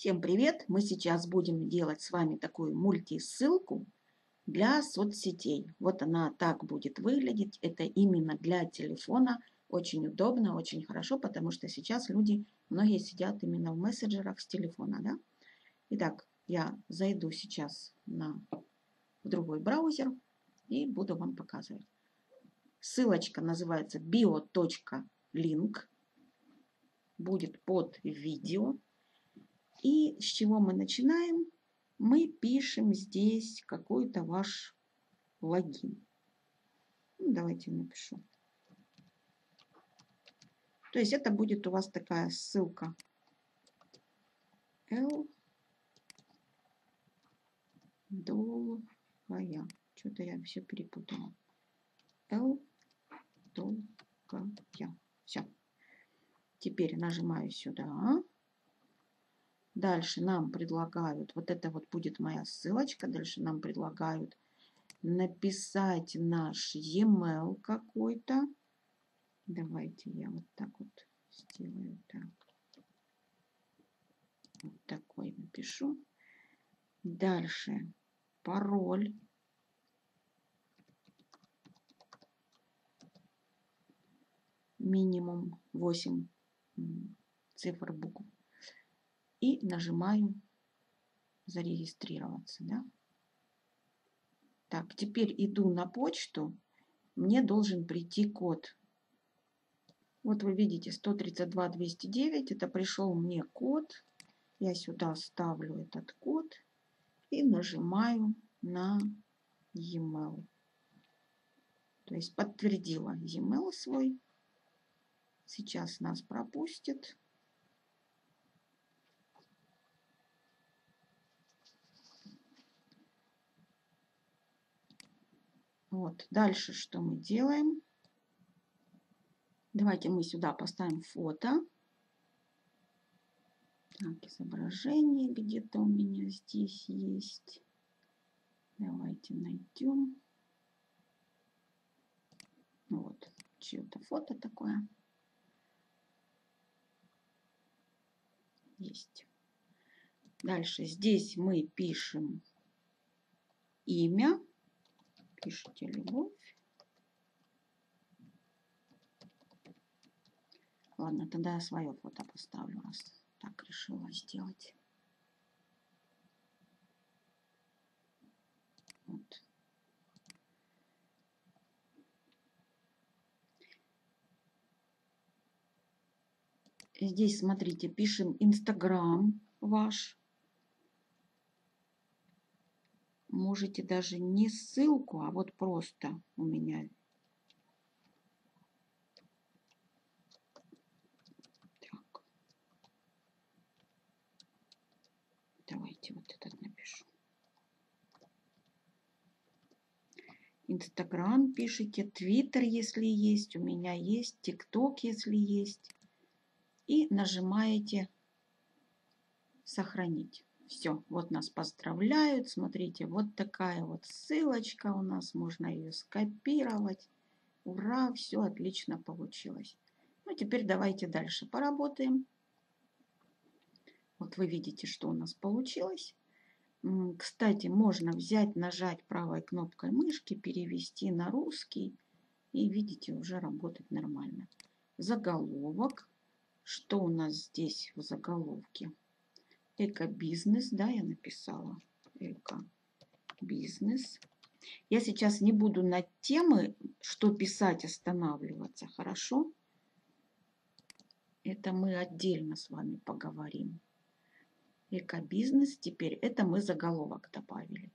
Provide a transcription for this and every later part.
Всем привет! Мы сейчас будем делать с вами такую мультисылку для соцсетей. Вот она так будет выглядеть. Это именно для телефона. Очень удобно, очень хорошо, потому что сейчас люди, многие сидят именно в мессенджерах с телефона. Да? Итак, я зайду сейчас на в другой браузер и буду вам показывать. Ссылочка называется bio.link. Будет под видео. И с чего мы начинаем? Мы пишем здесь какой-то ваш логин. Ну, давайте напишу. То есть это будет у вас такая ссылка. L долгая. Что-то я все перепутала. L долгая. Все. Теперь нажимаю сюда. Дальше нам предлагают, вот это вот будет моя ссылочка, дальше нам предлагают написать наш e-mail какой-то. Давайте я вот так вот сделаю так. Вот такой напишу. Дальше пароль. Минимум 8 цифр букв и нажимаю зарегистрироваться. Да? Так, теперь иду на почту. Мне должен прийти код. Вот вы видите 132 209. Это пришел мне код. Я сюда ставлю этот код и нажимаю на e-mail. То есть подтвердила e-mail свой. Сейчас нас пропустит. Вот. Дальше что мы делаем? Давайте мы сюда поставим фото. Так, изображение где-то у меня здесь есть. Давайте найдем. Вот, чье-то фото такое. Есть. Дальше здесь мы пишем имя пишите любовь. Ладно, тогда я свое фото поставлю, раз так решила сделать. Вот. Здесь, смотрите, пишем Инстаграм ваш. Можете даже не ссылку, а вот просто у меня так. Давайте вот этот напишу. Инстаграм пишите, Твиттер, если есть, у меня есть, ТикТок, если есть. И нажимаете «Сохранить». Все, вот нас поздравляют. Смотрите, вот такая вот ссылочка у нас. Можно ее скопировать. Ура, все отлично получилось. Ну, теперь давайте дальше поработаем. Вот вы видите, что у нас получилось. Кстати, можно взять, нажать правой кнопкой мышки, перевести на русский. И видите, уже работает нормально. Заголовок. Что у нас здесь в заголовке? Эко-бизнес, да, я написала. Эко-бизнес. Я сейчас не буду на темы, что писать, останавливаться, хорошо? Это мы отдельно с вами поговорим. Эко-бизнес, теперь это мы заголовок добавили.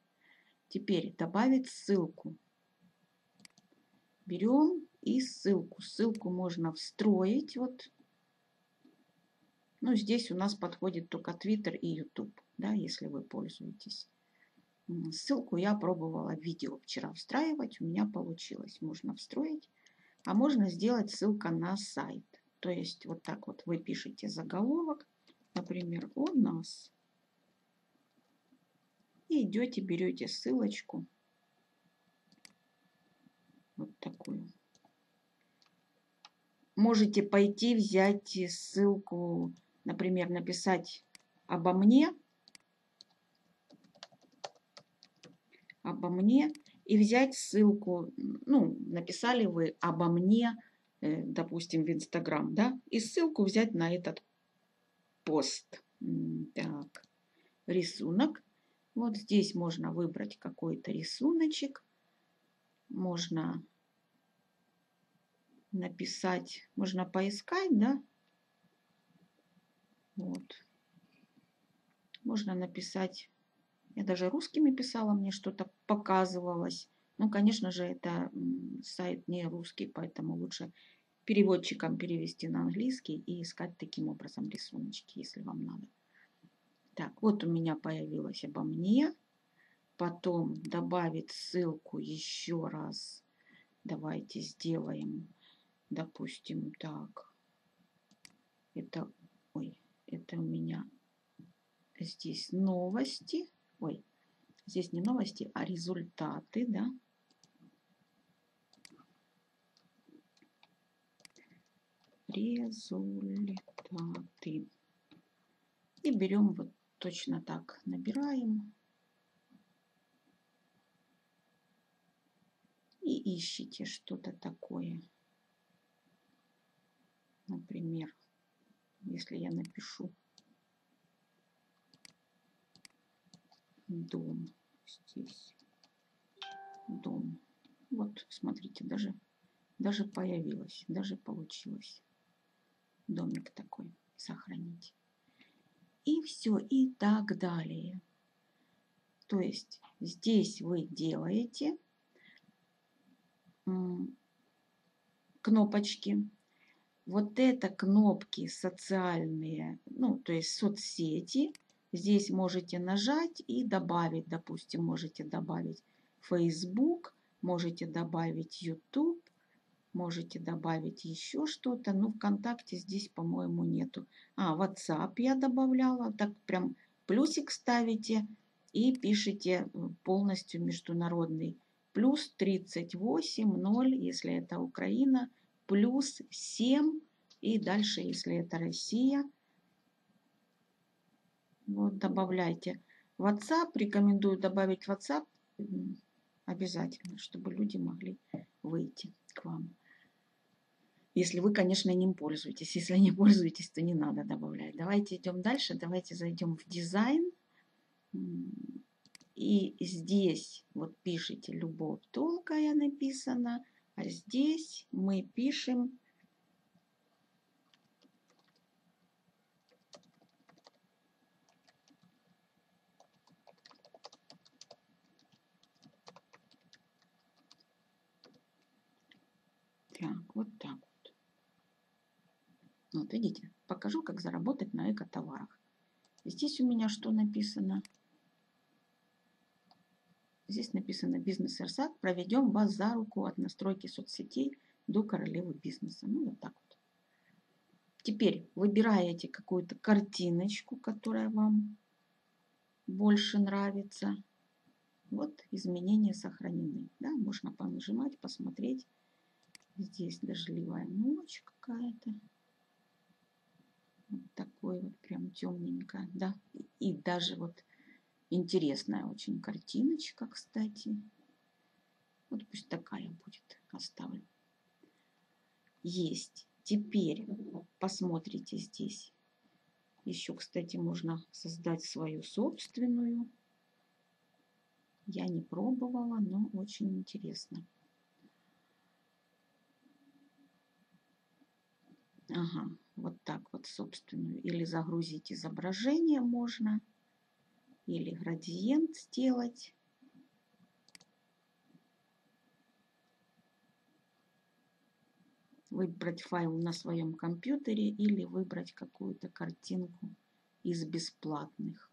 Теперь добавить ссылку. Берем и ссылку. Ссылку можно встроить вот ну, здесь у нас подходит только Twitter и YouTube, да, если вы пользуетесь. Ссылку я пробовала видео вчера встраивать, у меня получилось. Можно встроить, а можно сделать ссылка на сайт. То есть вот так вот вы пишете заголовок, например, о нас. И идете, берете ссылочку. Вот такую. Можете пойти взять ссылку например, написать обо мне, обо мне и взять ссылку, ну, написали вы обо мне, э, допустим, в Инстаграм, да, и ссылку взять на этот пост. Так, рисунок. Вот здесь можно выбрать какой-то рисуночек. Можно написать, можно поискать, да. Вот. Можно написать я даже русскими писала, мне что-то показывалось. Ну, конечно же, это сайт не русский, поэтому лучше переводчикам перевести на английский и искать таким образом рисуночки, если вам надо. Так, вот у меня появилось обо мне. Потом добавить ссылку еще раз. Давайте сделаем, допустим, так. Это, ой, это у меня здесь новости ой, здесь не новости, а результаты, да. Результаты. И берем вот точно так, набираем. И ищите что-то такое. Например, если я напишу дом здесь. Дом. Вот, смотрите, даже, даже появилось, даже получилось. Домик такой. Сохранить. И все, и так далее. То есть здесь вы делаете кнопочки. Вот это кнопки социальные, ну, то есть соцсети – Здесь можете нажать и добавить, допустим, можете добавить Facebook, можете добавить YouTube, можете добавить еще что-то. Ну, ВКонтакте здесь, по-моему, нету. А, WhatsApp я добавляла. Так прям плюсик ставите и пишите э, полностью международный. Плюс 38, 0, если это Украина, плюс 7 и дальше, если это Россия – вот, добавляйте WhatsApp. Рекомендую добавить WhatsApp обязательно, чтобы люди могли выйти к вам. Если вы, конечно, ним пользуетесь. Если не пользуетесь, то не надо добавлять. Давайте идем дальше. Давайте зайдем в дизайн. И здесь вот пишите «Любовь толкая» написано. А здесь мы пишем Так, вот так вот. Вот видите, покажу, как заработать на эко-товарах. Здесь у меня что написано? Здесь написано «Бизнес РСАК. Проведем вас за руку от настройки соцсетей до королевы бизнеса». Ну, вот так вот. Теперь выбираете какую-то картиночку, которая вам больше нравится. Вот изменения сохранены. Да, можно понажимать, посмотреть. Здесь дождливая ночь какая-то. Вот такой вот прям темненько, да. И даже вот интересная очень картиночка, кстати. Вот пусть такая будет, оставлю. Есть. Теперь посмотрите здесь. Еще, кстати, можно создать свою собственную. Я не пробовала, но очень интересно. Ага, вот так вот собственную. Или загрузить изображение можно. Или градиент сделать. Выбрать файл на своем компьютере или выбрать какую-то картинку из бесплатных.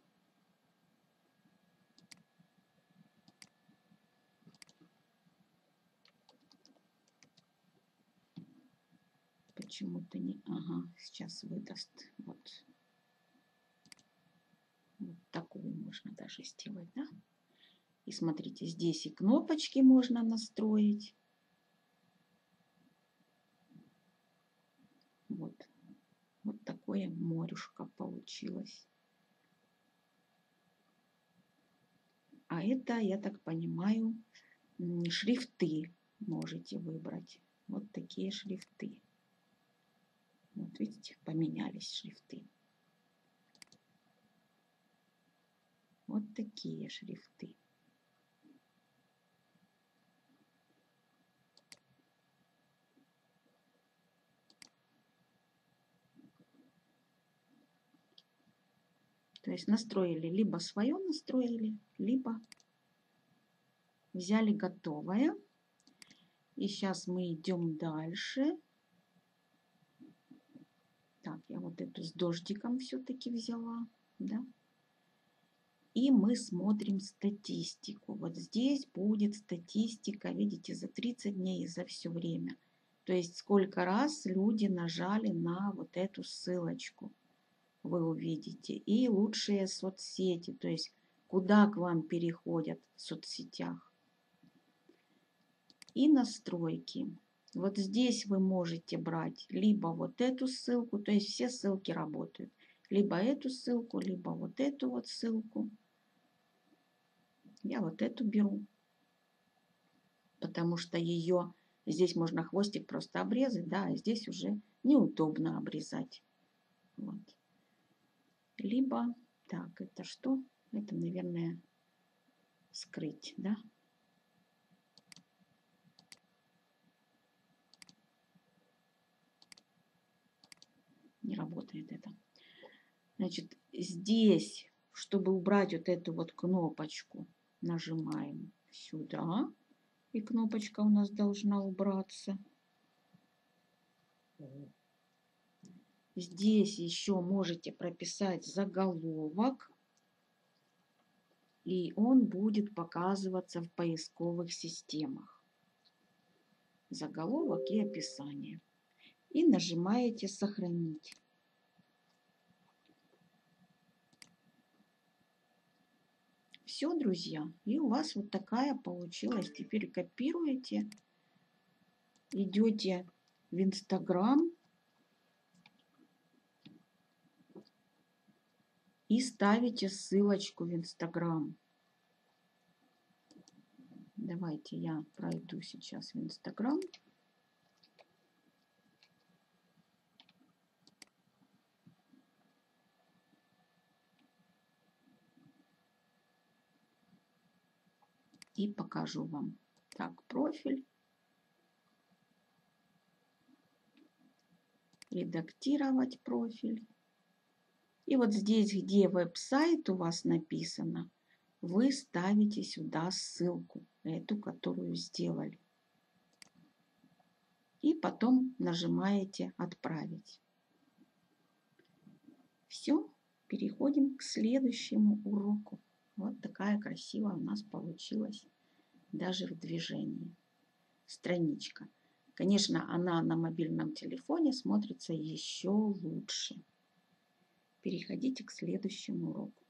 почему-то не... Ага, сейчас выдаст. Вот. можно даже сделать, да? И смотрите, здесь и кнопочки можно настроить. Вот, вот такое морюшко получилось. А это, я так понимаю, шрифты можете выбрать. Вот такие шрифты. Вот видите, поменялись шрифты. Вот такие шрифты. То есть настроили, либо свое настроили, либо взяли готовое. И сейчас мы идем дальше. Так, я вот эту с дождиком все-таки взяла, да. И мы смотрим статистику. Вот здесь будет статистика, видите, за 30 дней и за все время. То есть сколько раз люди нажали на вот эту ссылочку вы увидите. И лучшие соцсети, то есть куда к вам переходят в соцсетях. И настройки. Вот здесь вы можете брать либо вот эту ссылку, то есть все ссылки работают. Либо эту ссылку, либо вот эту вот ссылку. Я вот эту беру, потому что ее здесь можно хвостик просто обрезать, да, а здесь уже неудобно обрезать. Вот либо, так, это что? Это, наверное, скрыть, да? Не работает это. Значит, здесь, чтобы убрать вот эту вот кнопочку, нажимаем сюда. И кнопочка у нас должна убраться. Здесь еще можете прописать заголовок. И он будет показываться в поисковых системах. Заголовок и описание. И нажимаете «Сохранить». Все, друзья. И у вас вот такая получилась. Теперь копируете, идете в Инстаграм и ставите ссылочку в Инстаграм. Давайте я пройду сейчас в Инстаграм. И покажу вам. Так, профиль. Редактировать профиль. И вот здесь, где веб-сайт у вас написано, вы ставите сюда ссылку, эту, которую сделали. И потом нажимаете «Отправить». Все, переходим к следующему уроку. Вот такая красивая у нас получилась даже в движении страничка. Конечно, она на мобильном телефоне смотрится еще лучше переходите к следующему уроку.